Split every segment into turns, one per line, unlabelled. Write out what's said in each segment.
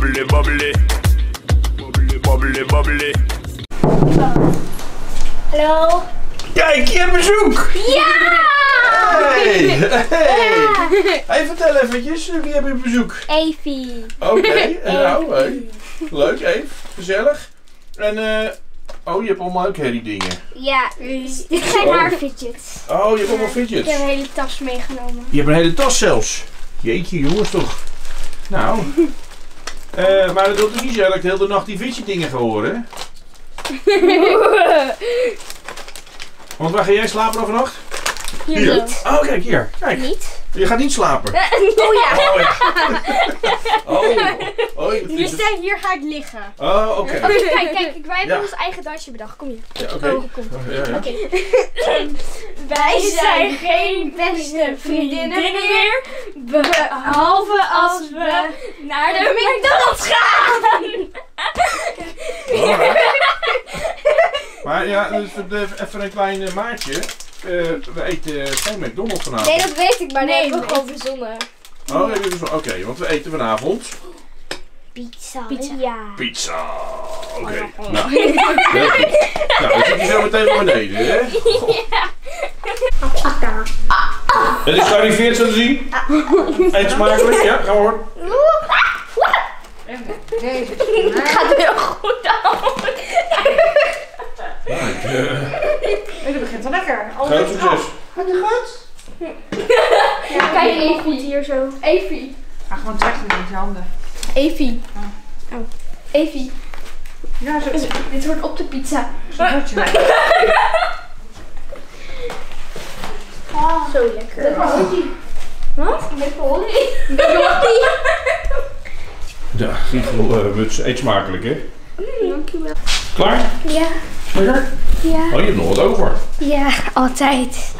Bubbly, bubbly. Bubbly, bubbly, bubbly.
Hallo.
Kijk, je hebt bezoek!
Ja!
Hey! Hey! Hey, vertel eventjes, wie heb je bezoek?
Evie.
Oké, en nou, hey. leuk, Eve, gezellig. En eh, oh, je hebt allemaal ook herrie dingen.
Ja, dit zijn
Oh.
haar fidgets.
Oh, je hebt allemaal
Ik heb
fidgets.
een hele tas meegenomen.
Je hebt een hele tas zelfs. Jeetje, jongens toch. Nou. eh, maar dat wil toch niet zeggen dat ik de hele nacht die fidget dingen ga horen, hè? Want waar ga jij slapen overnacht?
Hier niet.
Oh, kijk hier. Kijk.
Niet?
Je gaat niet slapen.
Oh ja.
Oh, ja. Oh, oh, je
Hier, ga ik liggen.
Oh, oké.
Kijk, kijk. Wij hebben
Ja.
ons eigen dansje bedacht. Kom hier.
Ja, oké.
Oh, kom.
Oh, ja, ja.
Oké. Wij zijn geen beste vriendinnen meer. Behalve als we naar de McDonald's gaan.
Maar ja, dus de- even een klein eh, maatje. Eh, we eten geen McDonald's vanavond.
Nee, dat weet ik, maar
Nee,
nee, hebben we
weet
gewoon verzonnen.
Oh, nee, oké, want we eten vanavond
Pizza.
Pizza.
Ja.
pizza. Oké, nou. Heel goed. Nou, dan zit je zo meteen naar beneden, hè? Het is gearriveerd, zo te zien. Eet smakelijk, ja, ga hoor.
Het gaat heel goed aan.
Het begint wel lekker.
Groot succes.
Kijk, Evie hier zo. Evie.
Ga gewoon trekken met je handen.
Evie. Oh. Evie.
Ja, zo, zo
Dit hoort op de pizza.
moet
Zo lekker. Wat? Pepperoni. Pepperoni.
Ja, Giegel, uh, muts, eet smakelijk, hè?
Dankjewel.
Klaar?
Ja.
Lekker?
Ja.
Oh, je hebt nog wat over.
Ja, altijd.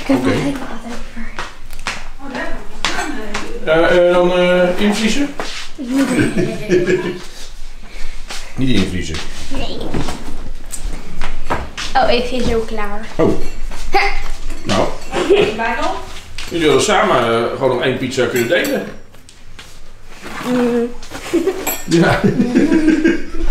Ik heb
Oké.
altijd wat over.
Ja, eh, dan eh, invriezen? Niet invriezen.
Oh, Evie is ook klaar.
Oh.
Nog?
jullie hadden samen eh, gewoon nog één pizza kunnen delen. Ja.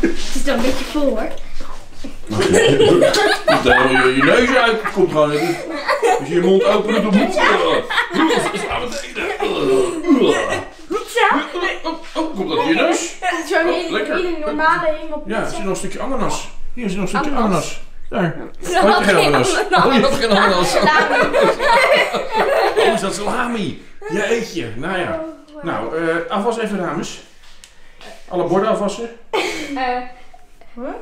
Het is dan een beetje vol hoor.
Je, je neus uit. Het komt gewoon. Als je je mond opent, dan moet het. Gaan we delen. Oh, komt dat in je neus?
Zo'n
Oh, lekker.
hele normale helemaal
Ja, er zit nog een stukje ananas. Hier zit nog een stukje
Ananas.
Daar. Oh, je hebt geen ananas. Oh, je hebt geen ananas. Oh, is dat salami? Jeetje. Nou ja. Nou, eh afwas even, dames. Alle borden afwassen.
Eh.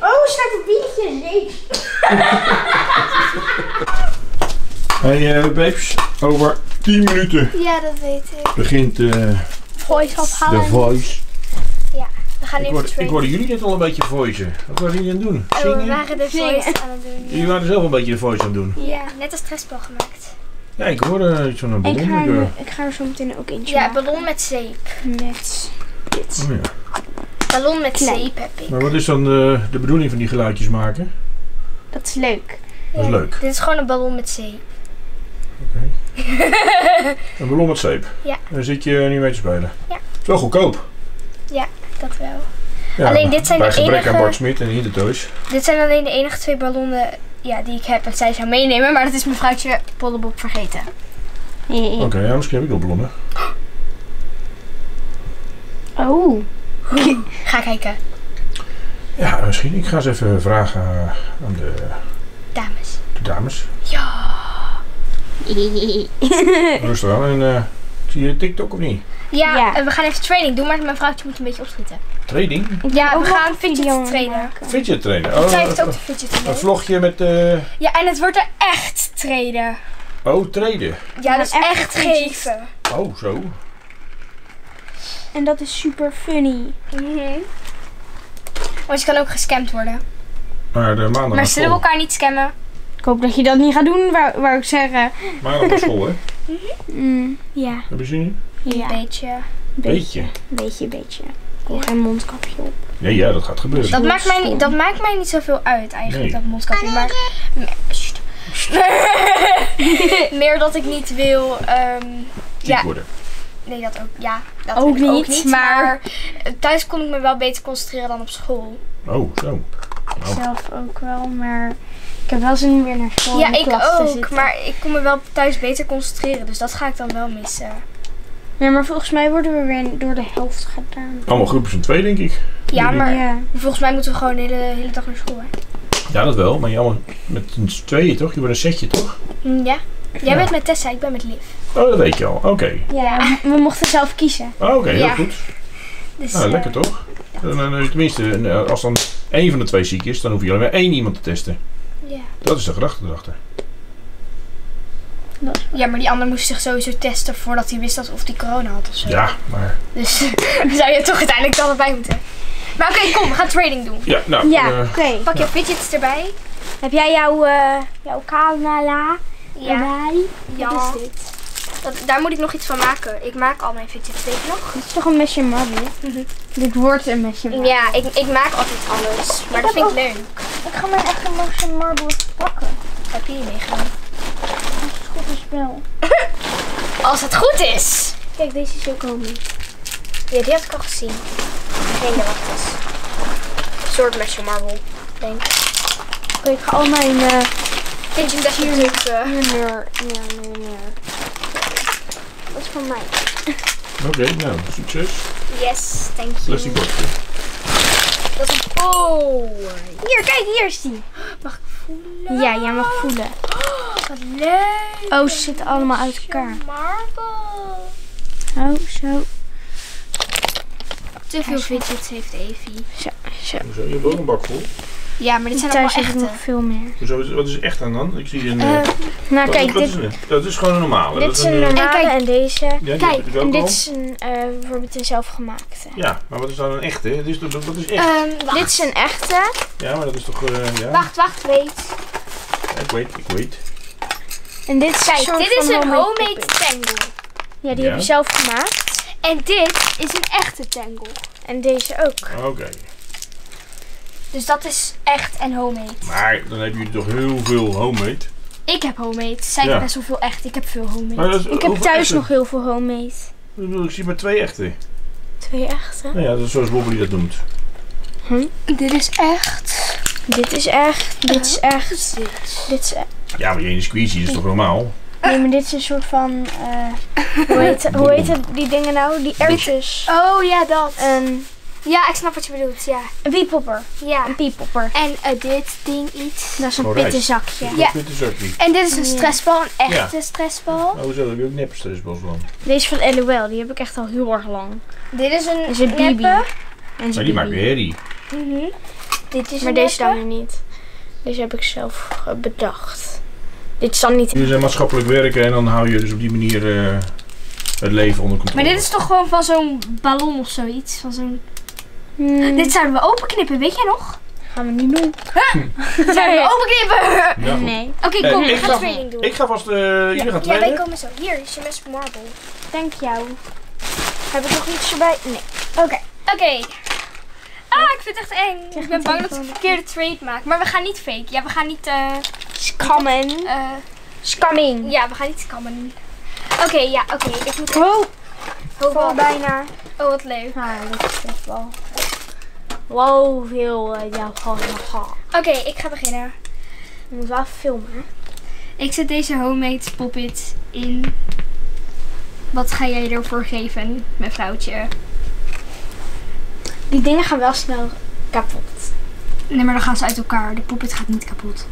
Oh, staat het diertje zeep.
Hey uh, babes, over 10 minuten
Ja, dat weet ik.
begint eh,
Voice
de
afhalen.
voice.
We gaan
Ik
even
hoorde, ik hoorde jullie net al een beetje voicen. Wat waren jullie aan het doen?
Oh, we
Zingen?
waren de voice aan het doen.
Jullie waren zelf een beetje de voice aan het doen.
Ja, net als stressbal gemaakt.
Ja, ik hoorde iets van een
Ik
ballon.
ga,
Ik, eh,
er- ik ga er zo meteen ook eentje
Ja,
maken.
ballon met zeep.
Met dit.
oh ja.
Ballon met
Klein.
zeep heb ik.
Maar wat is dan de, de bedoeling van die geluidjes maken?
Dat is leuk.
Dat is
Ja,
leuk.
Dit is gewoon een ballon met zeep.
Een ballon met zeep.
Ja.
Daar zit je nu mee te spelen.
Ja.
Is wel goedkoop.
Dat wel.
Ja,
Alleen dit zijn
bij
de
gebrek
enige-
aan Bart Smit en Hindertoys.
Dit zijn alleen de enige twee ballonnen ja, die ik heb en zij zou meenemen. Maar dat is mevrouwtje Pollebob vergeten.
Oké, ja, misschien heb ik nog ballonnen.
Oh.
Ga kijken.
Ja, misschien. Ik ga eens even vragen aan de,
Dames.
de dames.
Ja.
Rustig aan. En eh, zie je TikTok of niet?
Ja,
Ja.
eh, we gaan even training doen, maar mevrouwtje moet een beetje opschieten.
Training?
Ja, we gaan fidget trainen.
maken.
Fidget trainen.
Oh,
Oh,
Zij heeft ook
een,
de fidget
een
trainen.
vlogje met... eh
Ja, en het wordt er echt trainen.
oh, trainen.
Ja, dus
echt
echt geven.
Oh, zo.
En dat is super funny.
Mhm. Want je kan ook gescamd worden.
Maar de maandag
Maar zullen we elkaar niet scammen?
Ik hoop dat je dat niet gaat doen, wou, wou ik zeggen.
Maandag naar school, hè?
Mm, ja.
Heb je zin in?
Ja.
Een beetje.
Beetje.
Beetje, beetje. Ik wil geen mondkapje op.
Ja, ja, dat gaat gebeuren.
Dat maakt, mij niet, dat maakt mij niet zoveel uit eigenlijk,
Nee.
dat mondkapje. Maar meer, dat ik niet wil... ehm,
Ziek
ja,
worden.
nee, dat ook. Ja, dat
Ook
ik ook
niet,
niet.
maar-
Maar eh, thuis kon ik me wel beter concentreren dan op school.
Oh, zo.
Ik zelf ook wel, maar ik heb wel zin om weer naar school
ja,
in de
ik ook. Maar ik kon me wel thuis beter concentreren. Dus dat ga ik dan wel missen.
Ja, maar volgens mij worden we weer door de helft gedaan.
Allemaal groepjes van twee, denk ik.
Ja,
Jullie?
maar
Ja.
volgens mij moeten we gewoon de hele, hele dag naar school. Hè?
Ja, dat wel. Maar je allemaal met z'n tweeën, toch? Je wordt een setje, toch?
Mm, Ja. Jij
Ja.
bent met Tessa, ik ben met Liv.
Oh, dat weet je al. Oké.
Ja, we mochten zelf kiezen.
Oh, Oké, heel
Ja.
goed.
Dus,
Nou,
eh,
lekker toch? Dan, dan, tenminste, eh, als dan één van de twee ziek is, dan hoef je alleen maar één iemand te testen.
ja.
Dat is de gedachte erachter.
Ja, maar die ander moest zich sowieso testen voordat hij wist dat of hij corona had of zo.
Ja, maar...
Dus dan zou je toch uiteindelijk er allebei moeten. Maar oké, kom, we gaan trading doen.
Ja, nou...
Ja,
eh,
oké.
Pak je fidgets erbij.
Heb jij jouw, eh jouw kanala
Ja.
erbij?
Ja.
Wat is dit?
Dat, daar moet ik nog iets van maken. Ik maak al mijn fidgets, weet je nog?
Dit is toch een mesje marble?
Mhm.
Dit wordt een mesje marble.
Ja, ik, ik maak altijd alles. Maar dat vind ik leuk.
Ik ga mijn echte mesje marble pakken.
Heb je die meegenomen?
Als het goed is wel.
Als het goed is.
Kijk, deze is ook homie.
Ja, die had ik al gezien. Geen het is. Een soort mesje marble, denk ik.
Oké, ik ga al mijn eh
Vind je hem leuk? eh.
Dat is van mij.
Oké, nou, succes.
Yes, thank you.
Plastic bordje.
Dat is een... Oh,
Hier, kijk, hier is die.
mag ik voelen?
Ja, jij mag voelen.
Wat leuk.
Oh, ze zitten allemaal uit elkaar.
Marble.
Oh, zo.
Te veel fidgets heeft Evie.
Zo, zo.
Hoezo? Je hebt ook een bak vol.
Ja, maar dit zijn
Thuis
allemaal echte.
nog veel meer.
Hoezo, wat is er echt aan dan? Ik zie een...
Eh,
eh,
Nou,
wat-
kijk,
wat
dit?
Dat is gewoon een normale.
dit
dat
is een
eh,
normale
En kijk.
en deze.
Ja, die
Kijk,
heb ik ook
En dit
al.
is een, eh, bijvoorbeeld een zelfgemaakte.
Ja, maar wat is dan een echte? Dit is, dat is echt.
ehm.
Dit is een echte.
Ja, maar dat is toch... eh, ja.
Wacht, wacht, weet.
Ik weet, ik weet.
En dit is
Kijk, dit is een homemade tangle.
Ja, die
Ja.
heb je zelf gemaakt.
En dit is een echte tangle.
En deze ook.
Oké.
Dus dat is echt en homemade.
Maar dan hebben jullie toch heel veel homemade.
Ik heb homemade. Zij
Ja.
hebben best wel veel echt. Ik heb veel homemade.
Is-
Ik heb thuis
echte?
nog heel veel homemade.
Ik bedoel, Ik zie maar twee echte.
Twee echte.
Nou ja, dat is zoals Bobby dat noemt.
Dit is echt.
Dit is echt. Dit is echt. Dit is echt.
Ja, maar je ene squeezie is toch normaal?
Nee, maar dit is een soort van. eh, hoe, heet, hoe heet het, die dingen nou? Die erwtjes.
Oh ja, dat.
Een,
ja, ik snap wat je bedoelt. Ja.
een piepopper.
Ja.
Een piepopper.
En eh, dit ding iets.
Dat is een
Oh,
pittenzakje.
Ja.
Dit is niet.
En dit is een
Ja.
stressbal. Een echte stressbal.
Oh, hoezo? Heb je ook nepstressbals van?
Deze van LOL, die heb ik echt al heel erg lang.
Dit is een
is een
neppe.
Bibi. En
Maar
zijn
die maakt weer herrie.
Mhm. Dit is
Maar
een
deze
neppe.
dan weer niet. Deze heb ik zelf eh, bedacht. Dit is dan niet.
Jullie zijn maatschappelijk werken en dan hou je dus op die manier eh, het leven onder controle.
Maar dit is toch gewoon van zo'n ballon of zoiets? Van zo'n...
Hmm,
Dit zouden we openknippen, weet jij nog?
gaan we niet doen.
Dit zouden we openknippen!
Ja.
Nee,
Oké, kom,
ik
we
ga-
doen.
Ik ga vast, eh jullie gaan
ja, wij komen zo. Hier is je mes marble.
dank jou. Heb ik nog iets erbij? Nee.
Oké. Ah, ik vind het echt eng. Ik ben bang dat ik een verkeerde trade maak. Maar we gaan niet fake. Ja, we gaan niet... eh
Scammen.
eh,
Scamming.
ja, we gaan niet scammen. Oké, ja, oké. Ik moet...
Oh,
Oh,
val bijna.
oh, wat leuk.
Ah, dat is echt wel. Wow, veel. eh, ja.
Oké, ik ga beginnen.
Je moet wel filmen.
Ik zet deze homemade poppet in. Wat ga jij ervoor geven, mevrouwtje?
Die dingen gaan wel snel kapot.
Nee, maar dan gaan ze uit elkaar. De poppet gaat niet kapot.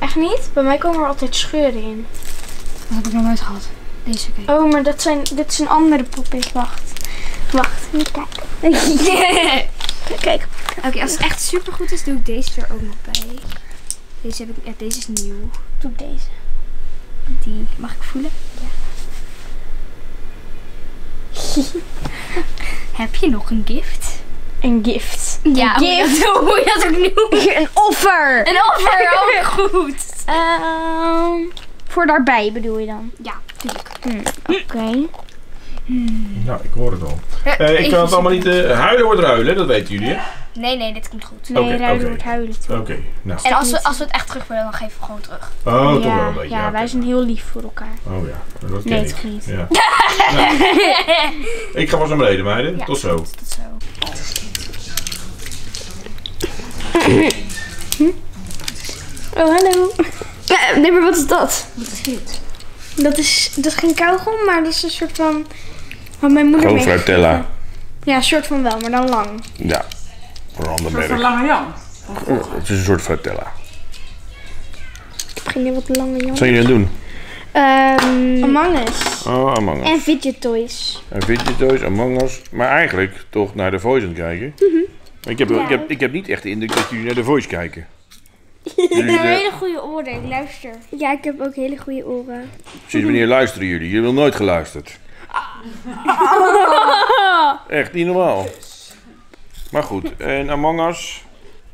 Echt niet? Bij mij komen er altijd scheuren in.
Dat heb ik nog nooit gehad. Deze keer.
Oh, maar dat zijn, dit is een andere poppet. Wacht. Wacht, niet kijken. Kijk.
Oké, als het echt super goed is, doe ik deze er ook nog bij. Deze, heb ik, ja, deze is nieuw.
Doe deze.
Die mag ik voelen? Ja. heb je nog een gift?
Een gift.
Ja, hoe je dat- hoe je dat ook noemt.
Een offer.
Een offer, oh goed.
Ehm, voor daarbij bedoel je dan?
Ja, tuurlijk.
Hm, Oké.
Nou, ik hoor het al. Eh, ik kan het allemaal niet... eh, huilen wordt ruilen, dat weten jullie, hè?
Nee, nee, dit komt goed.
Nee, ruilen wordt huilen.
Oké, nou.
En als we, als we het echt terug willen, dan geven we gewoon terug.
Oh, toch wel een beetje.
ja, wij zijn heel lief voor elkaar.
Oh ja, dat ken
Nee,
ik.
toch niet?
Ja. Nou, ik ga vast naar beneden, meiden.
Ja.
Tot zo.
Tot zo.
Oh, hallo.
nee, maar wat is dat?
Dat is, dat is geen kauwgom, maar dat is een soort van... Wat mijn moeder
Gewoon. Fruitella.
Ja, een soort van wel, maar dan lang.
Ja, voor een
Voor
merk.
Lange Jan.
Het is een soort Fruitella.
Ik heb geen idee wat lange
Wat
Jan
zijn jullie aan het doen?
Ehm Among Us.
Oh, Among Us.
En fidget toys.
En Fidget Toys, Among Us. Maar eigenlijk toch naar The Voice aan het kijken. Ik, heb, ik, heb, ik heb niet echt de indruk dat jullie naar The Voice kijken. Jullie, eh,
hele goede oren, ik luister. Ja, ik heb ook hele goede oren.
sinds wanneer luisteren jullie? Jullie hebben nog nooit geluisterd. Echt niet normaal. Maar goed, en Among Us...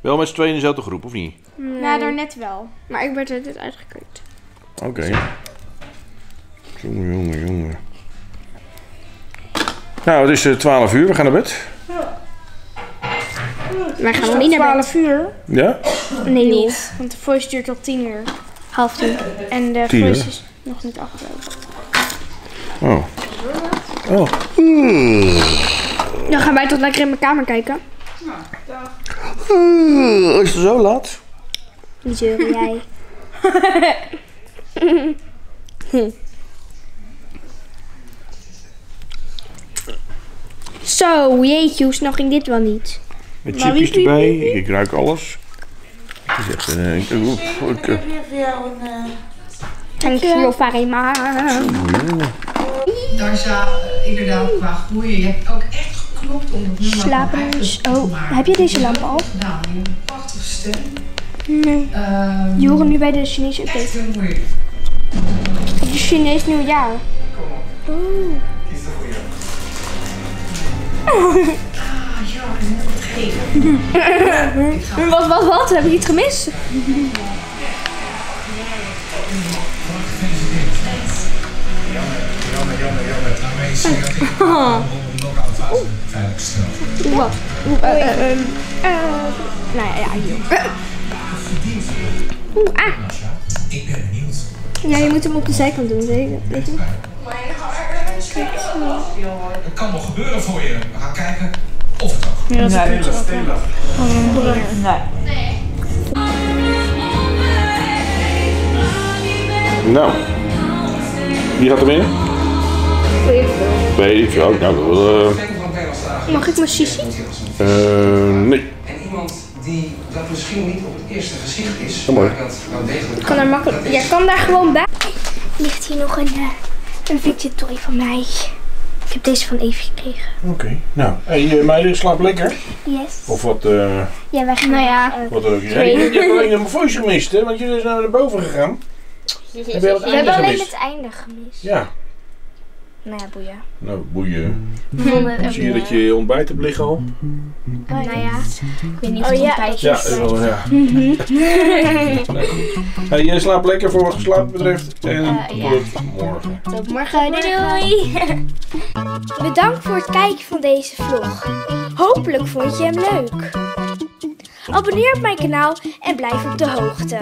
Wel met z'n tweeën in dezelfde groep, of niet?
Ja, daarnet wel. Maar ik werd er dit uitgekut.
Oké. Jongen, jongen, jongen. Nou, het is eh, 12 uur, we gaan naar bed.
Wij gaan nog niet naar 12 uur.
Ja?
Nee, niet. Want de voice duurt tot 10 uur. Half 10. En de
10
voice
uur?
is nog niet afgelopen.
Oh. Oh.
Dan gaan wij toch lekker in mijn kamer kijken.
Uh, is het zo laat?
Wie zeur jij? Zo, jeetje, hoe snel ging dit wel niet?
Met chipjes erbij, ik ruik alles. Het is echt een... eh, ik- oef, ik, eh,
Dankjewel, Farima.
Dasha, eh, inderdaad, qua groeien. Je hebt ook echt geknopt om het nummer
Slapen Oh, heb je deze lamp al?
Nou, je hebt een prachtige stem.
Nee.
Ehm,
Je hoort nu bij de Chinese
echt
update.
heel moeilijk.
Op de Chinees nieuwjaar.
Ah, ja, ik moet het geven.
Wat, wat, wat? Heb ik iets gemist? Oeh, wat? Oeh, eh, eh, ehm, eh, nou ja, ja, hier. Oeh, ah.
Ik ben benieuwd.
Ja, je moet hem op de zijkant doen, weet je? Weet je?
Het kan nog gebeuren voor je. We gaan kijken het kan.
Nee, nee.
Nou. Wie gaat er binnen? Weet ik veel. Nou, eh,
van Bijbelslagen.
Mag ik mijn sissie?
eh, nee.
En iemand die dat misschien niet op het eerste gezicht is,
Ja,
maar dat wel degelijk
Kan er makkelijk. Jij kan daar gewoon bij. Ligt hier nog een, uh, een fidget toy van mij. Ik heb deze van Eve gekregen.
Oké. Nou, hey, eh, meiden, slaap lekker.
Yes.
Of wat... eh
Ja, wij gaan. Nou ja.
wat ook. Hey, je hebt alleen een voice gemist, hè? Want jullie zijn naar boven gegaan. Heb je al het
we hebben alleen
gemist?
het einde gemist.
Ja.
Nou ja, boeien.
Nou, boeien.
Het
Zie je dat je ontbijt hebt liggen al?
Nou ja. Ik weet niet of
Oh
het
ja.
ontbijt
Ja,
is.
eh, wel, ja. Nee, goed. Hey, jij slaapt lekker voor wat geslapen betreft. En
Eh, ja.
tot morgen.
Tot morgen. Doei doei. Bedankt voor het kijken van deze vlog. Hopelijk vond je hem leuk. Abonneer op mijn kanaal en blijf op de hoogte.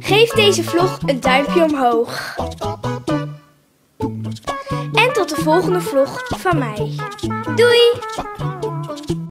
Geef deze vlog een duimpje omhoog. En tot de volgende vlog van mij. Doei!